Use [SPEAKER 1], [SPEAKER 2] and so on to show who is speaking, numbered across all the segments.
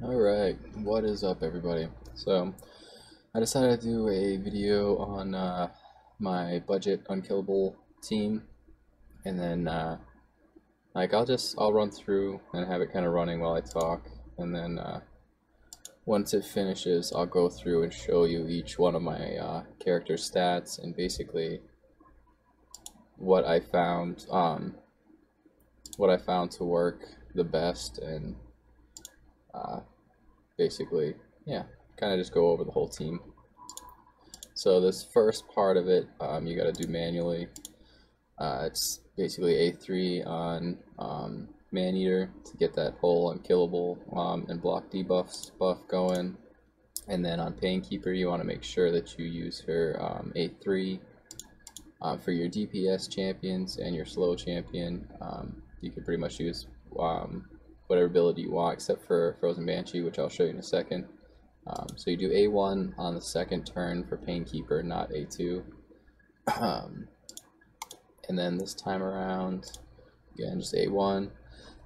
[SPEAKER 1] Alright, what is up everybody? So, I decided to do a video on uh, my budget unkillable team, and then, uh, like, I'll just, I'll run through and have it kind of running while I talk, and then, uh, once it finishes, I'll go through and show you each one of my uh, character stats, and basically what I found, um, what I found to work the best, and uh, basically, yeah, kind of just go over the whole team. So this first part of it, um, you got to do manually. Uh, it's basically A3 on um, Maneater to get that whole unkillable um, and block debuffs buff going. And then on Painkeeper, you want to make sure that you use her um, A3 uh, for your DPS champions and your slow champion. Um, you can pretty much use um, whatever ability you want, except for Frozen Banshee, which I'll show you in a second. Um, so you do A1 on the second turn for Painkeeper, not A2. Um, and then this time around, again, just A1.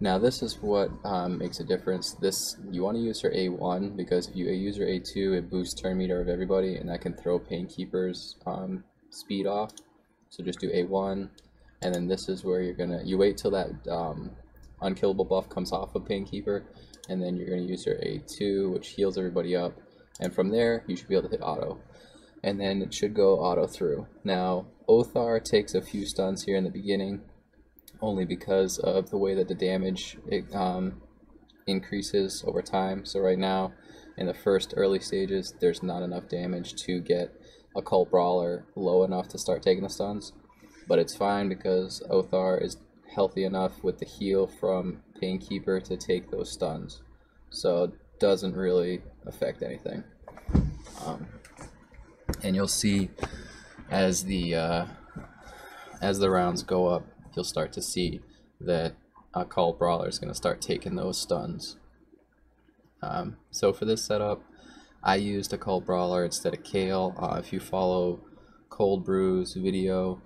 [SPEAKER 1] Now this is what um, makes a difference. This You want to use your A1 because if you use your A2, it boosts turn meter of everybody, and that can throw Painkeeper's um, speed off. So just do A1, and then this is where you're gonna, you wait till that um, unkillable buff comes off of Painkeeper, and then you're going to use your A2, which heals everybody up, and from there you should be able to hit auto. And then it should go auto through. Now, Othar takes a few stuns here in the beginning, only because of the way that the damage it, um, increases over time. So right now, in the first early stages, there's not enough damage to get Occult Brawler low enough to start taking the stuns. But it's fine because Othar is healthy enough with the heal from Painkeeper to take those stuns. So it doesn't really affect anything. Um, and you'll see as the uh, as the rounds go up, you'll start to see that Occult Brawler is going to start taking those stuns. Um, so for this setup, I used Occult Brawler instead of Kael. Uh, if you follow Cold Brew's video,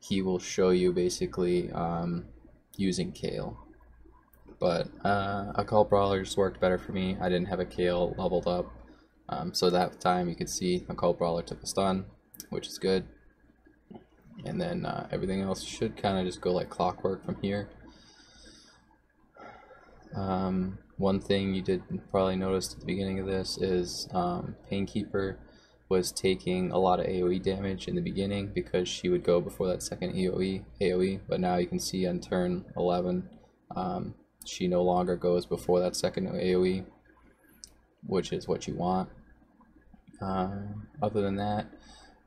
[SPEAKER 1] he will show you basically um, using Kael. But uh, Occult Brawler just worked better for me. I didn't have a Kael leveled up. Um, so that time you could see Occult Brawler took a stun, which is good. And then uh, everything else should kind of just go like clockwork from here. Um, one thing you did probably notice at the beginning of this is um, Painkeeper was taking a lot of AoE damage in the beginning because she would go before that second AoE, AoE but now you can see on turn 11 um, she no longer goes before that second AoE, which is what you want. Uh, other than that,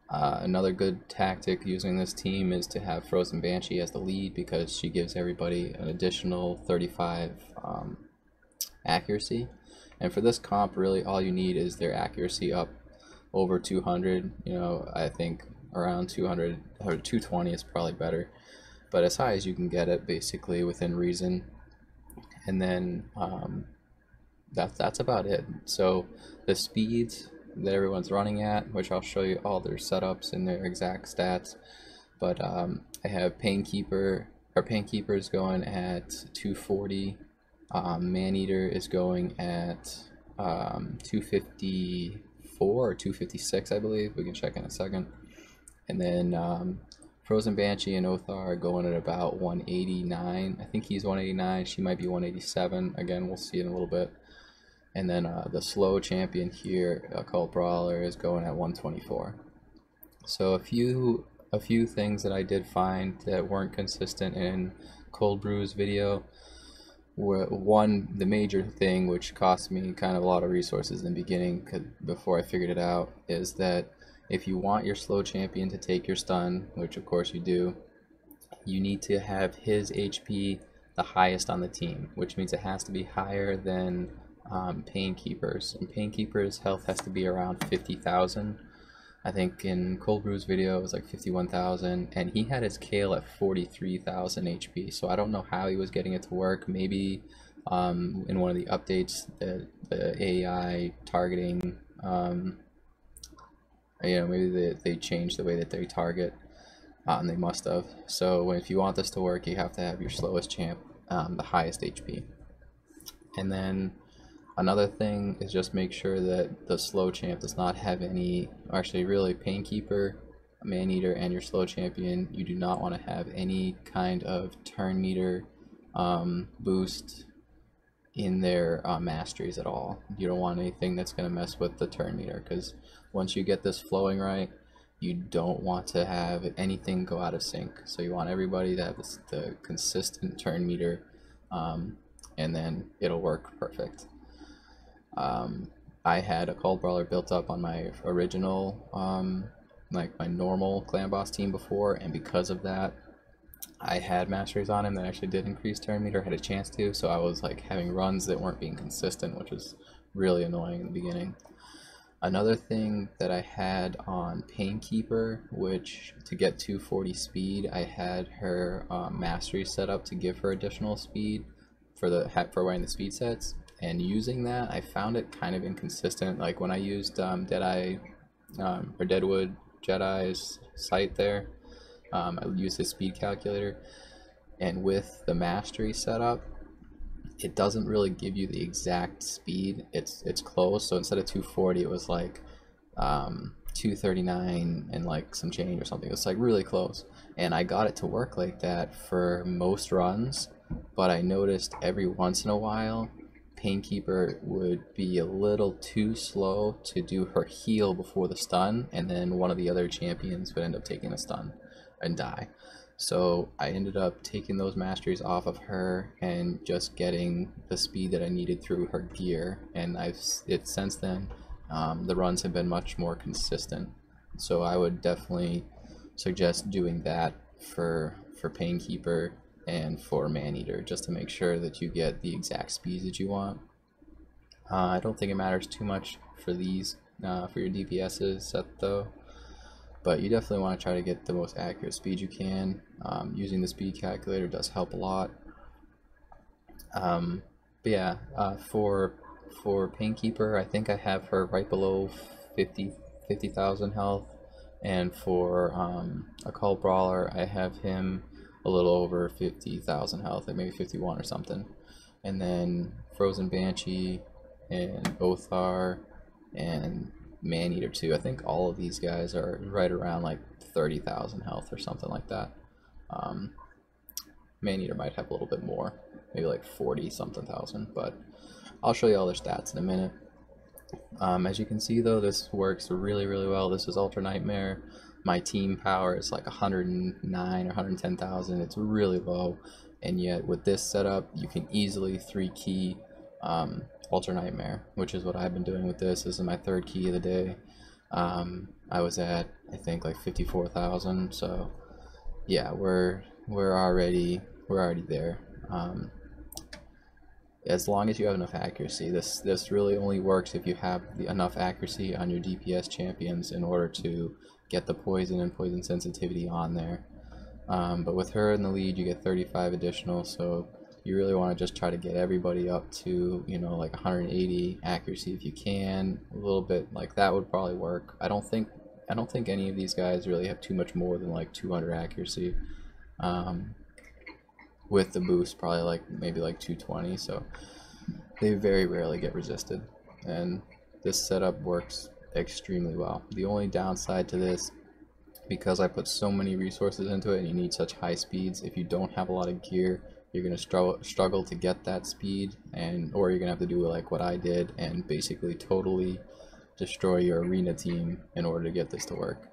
[SPEAKER 1] uh, another good tactic using this team is to have Frozen Banshee as the lead because she gives everybody an additional 35 um, accuracy. And for this comp, really all you need is their accuracy up over 200 you know I think around 200 or 220 is probably better. But as high as you can get it basically within reason. And then um, that, that's about it. So the speeds that everyone's running at which I'll show you all their setups and their exact stats. But um, I have Painkeeper our Painkeeper is going at 240 um, Maneater is going at um, 250 or 256, I believe. We can check in a second. And then um, Frozen Banshee and Othar are going at about 189. I think he's 189. She might be 187. Again, we'll see in a little bit. And then uh, the slow champion here, uh, Occult Brawler, is going at 124. So a few a few things that I did find that weren't consistent in Cold Brew's video one the major thing which cost me kind of a lot of resources in the beginning before I figured it out is that if you want your slow champion to take your stun which of course you do you need to have his HP the highest on the team which means it has to be higher than um, Painkeeper's. And Painkeeper's health has to be around 50,000 I think in Cold Brew's video it was like 51,000 and he had his Kael at 43,000 HP so I don't know how he was getting it to work. Maybe um, in one of the updates the, the AI targeting um, you know maybe they, they changed the way that they target uh, and they must have. So if you want this to work you have to have your slowest champ um, the highest HP and then Another thing is just make sure that the slow champ does not have any, actually really Painkeeper, Maneater, and your slow champion, you do not want to have any kind of turn meter um, boost in their uh, masteries at all. You don't want anything that's going to mess with the turn meter because once you get this flowing right, you don't want to have anything go out of sync. So you want everybody to have this, the consistent turn meter um, and then it'll work perfect. Um, I had Occult Brawler built up on my original, um, like my normal Clan Boss team before, and because of that, I had masteries on him that actually did increase turn meter, had a chance to, so I was like having runs that weren't being consistent, which was really annoying in the beginning. Another thing that I had on Painkeeper, which to get 240 speed, I had her um, mastery set up to give her additional speed for the for wearing the speed sets. And using that, I found it kind of inconsistent. Like when I used um, Deadeye um, or Deadwood Jedi's site there, um, I used his speed calculator, and with the mastery setup, it doesn't really give you the exact speed. It's it's close. So instead of 240, it was like um, 239 and like some change or something. It's like really close. And I got it to work like that for most runs, but I noticed every once in a while, Painkeeper would be a little too slow to do her heal before the stun, and then one of the other champions would end up taking a stun and die. So I ended up taking those masteries off of her and just getting the speed that I needed through her gear. And I've it since then, um, the runs have been much more consistent. So I would definitely suggest doing that for for Painkeeper and for Maneater, just to make sure that you get the exact speeds that you want. Uh, I don't think it matters too much for these uh, for your DPSs set though but you definitely want to try to get the most accurate speed you can. Um, using the speed calculator does help a lot. Um, but yeah, uh, for for Painkeeper, I think I have her right below 50 50,000 health, and for um, Occult Brawler, I have him a little over 50,000 health, like maybe 51 or something. And then Frozen Banshee and Othar and Maneater too. I think all of these guys are right around like 30,000 health or something like that. Um, Maneater might have a little bit more, maybe like 40 something thousand, but I'll show you all their stats in a minute. Um, as you can see though, this works really, really well. This is Ultra Nightmare. My team power is like 109 or 110,000. It's really low. And yet with this setup, you can easily three key um, Ultra Nightmare, which is what I've been doing with this. This is my third key of the day. Um, I was at I think like 54,000. So yeah, we're we're already we're already there. Um, as long as you have enough accuracy, this this really only works if you have the, enough accuracy on your DPS champions in order to get the poison and poison sensitivity on there. Um, but with her in the lead, you get 35 additional, so you really want to just try to get everybody up to you know like 180 accuracy if you can a little bit like that would probably work. I don't think i don't think any of these guys really have too much more than like 200 accuracy. Um, with the boost probably like maybe like 220 so they very rarely get resisted. And this setup works extremely well. The only downside to this because I put so many resources into it and you need such high speeds if you don't have a lot of gear you're gonna struggle struggle to get that speed and or you're gonna have to do like what I did and basically totally destroy your arena team in order to get this to work.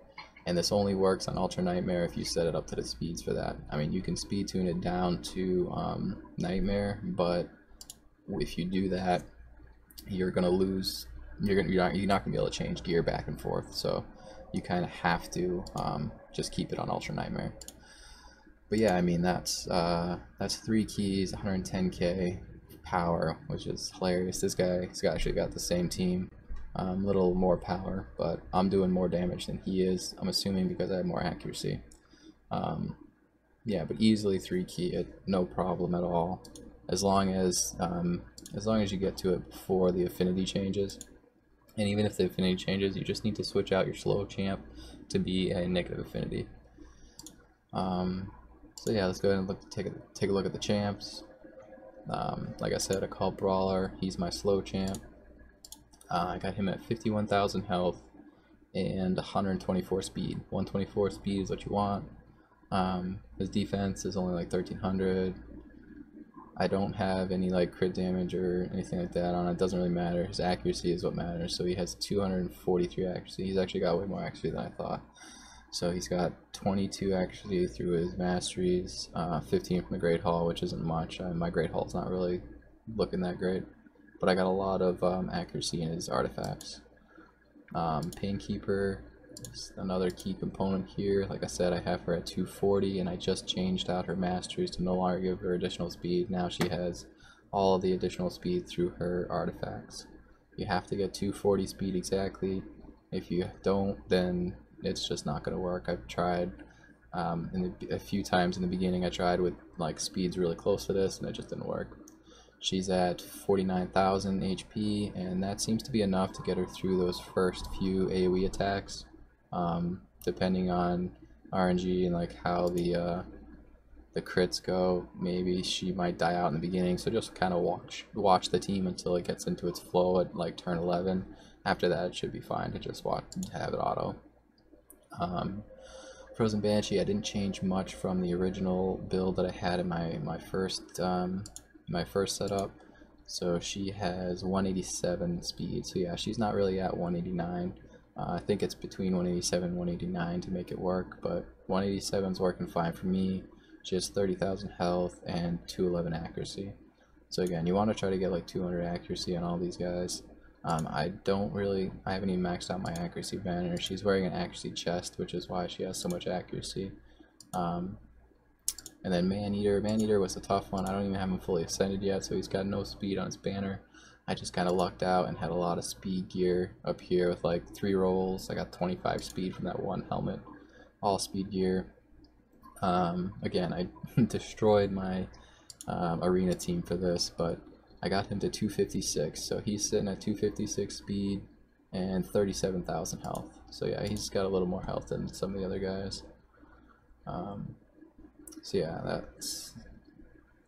[SPEAKER 1] And this only works on Ultra Nightmare if you set it up to the speeds for that. I mean you can speed tune it down to um, Nightmare but if you do that you're gonna lose you're gonna you're not, you're not gonna be able to change gear back and forth so you kind of have to um, just keep it on Ultra Nightmare but yeah, I mean that's uh, that's three keys, 110k power, which is hilarious. This guy, he's actually got the same team, a um, little more power, but I'm doing more damage than he is. I'm assuming because I have more accuracy. Um, yeah, but easily three key it, no problem at all. As long as um, as long as you get to it before the affinity changes. And even if the affinity changes, you just need to switch out your slow champ to be a negative affinity. Um, so yeah, let's go ahead and look, take a take a look at the champs. Um, like I said, Occult Brawler. He's my slow champ. Uh, I got him at 51,000 health and 124 speed. 124 speed is what you want. Um, his defense is only like 1300. I don't have any like crit damage or anything like that on it. Doesn't really matter. His accuracy is what matters. So he has 243 accuracy. He's actually got way more accuracy than I thought. So he's got 22 accuracy through his masteries, uh, 15 from the Great Hall, which isn't much. I, my Great Hall's not really looking that great. But I got a lot of um, accuracy in his artifacts. Um, Painkeeper is another key component here. Like I said, I have her at 240 and I just changed out her masteries to no longer give her additional speed. Now she has all of the additional speed through her artifacts. You have to get 240 speed exactly. If you don't, then it's just not going to work. I've tried um, in the, a few times in the beginning. I tried with like speeds really close to this, and it just didn't work. She's at 49,000 HP, and that seems to be enough to get her through those first few AoE attacks. Um, depending on RNG and like how the uh, the crits go, maybe she might die out in the beginning. So just kind of watch watch the team until it gets into its flow at like turn 11. After that, it should be fine to just watch have it auto. Um, Frozen Banshee, I didn't change much from the original build that I had in my my first um, my first setup. So she has 187 speed. So yeah, she's not really at 189. Uh, I think it's between 187 and 189 to make it work, but 187 is working fine for me. She has 30,000 health and 211 accuracy. So again, you want to try to get like 200 accuracy on all these guys. Um, I don't really, I haven't even maxed out my accuracy banner. She's wearing an accuracy chest, which is why she has so much accuracy. Um, and then Maneater, Maneater was a tough one. I don't even have him fully ascended yet, so he's got no speed on his banner. I just kind of lucked out and had a lot of speed gear up here with like three rolls. I got 25 speed from that one helmet, all speed gear. Um, again, I destroyed my um, arena team for this, but I got him to 256, so he's sitting at 256 speed and 37,000 health. So yeah, he's got a little more health than some of the other guys. Um, so yeah, that's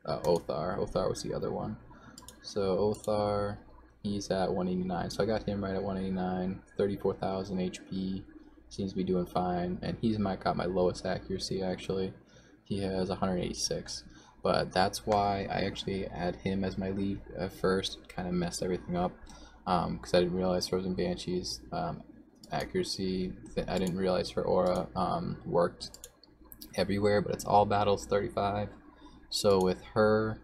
[SPEAKER 1] uh, Othar. Othar was the other one. So Othar, he's at 189. So I got him right at 189, 34,000 HP. Seems to be doing fine, and he's my, got my lowest accuracy actually. He has 186 but that's why I actually had him as my lead at first, kind of messed everything up, because um, I didn't realize Frozen Banshee's um, accuracy, I didn't realize her aura um, worked everywhere, but it's all battles 35, so with her,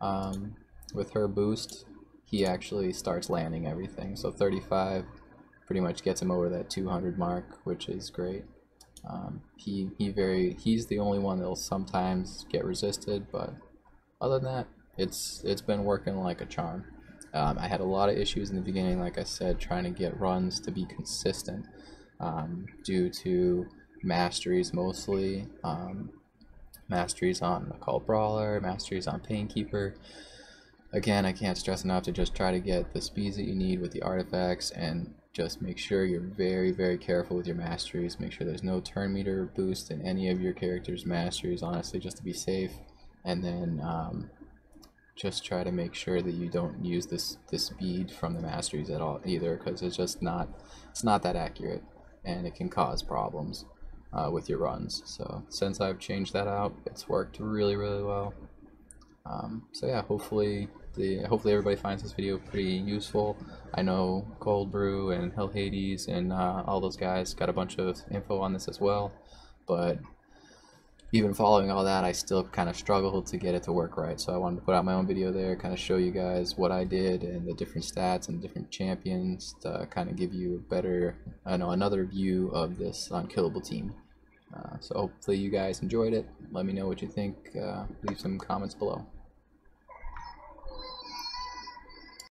[SPEAKER 1] um, with her boost, he actually starts landing everything, so 35 pretty much gets him over that 200 mark, which is great. Um, he he very he's the only one that'll sometimes get resisted, but other than that, it's it's been working like a charm. Um, I had a lot of issues in the beginning, like I said, trying to get runs to be consistent um, due to masteries mostly. Um, masteries on the Occult Brawler, masteries on Painkeeper. Again, I can't stress enough to just try to get the speeds that you need with the artifacts and just make sure you're very very careful with your masteries. Make sure there's no turn meter boost in any of your characters masteries honestly just to be safe. And then um, just try to make sure that you don't use this this speed from the masteries at all either because it's just not it's not that accurate and it can cause problems uh, with your runs. So since I've changed that out it's worked really really well. Um, so yeah hopefully the hopefully everybody finds this video pretty useful. I know Cold Brew and Hell Hades and uh, all those guys got a bunch of info on this as well, but even following all that, I still kind of struggled to get it to work right. So I wanted to put out my own video there, kind of show you guys what I did and the different stats and different champions to kind of give you a better, I know, another view of this unkillable team. Uh, so hopefully you guys enjoyed it. Let me know what you think. Uh, leave some comments below.